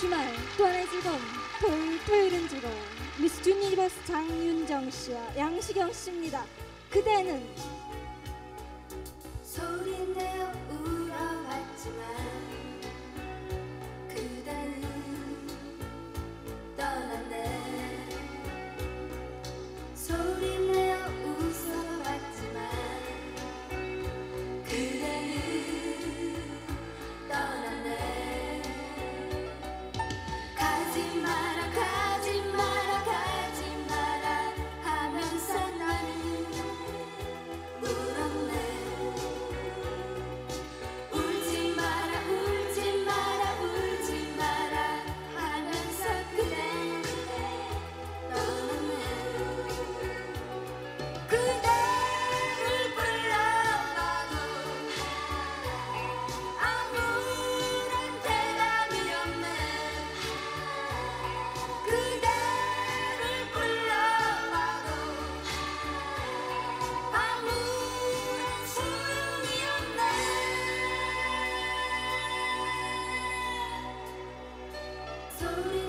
주말 또 하나의 즐거움 토요일, 토요일은 즐거움 미스 주니버스 장윤정 씨와 양시경 씨입니다. 그대는 So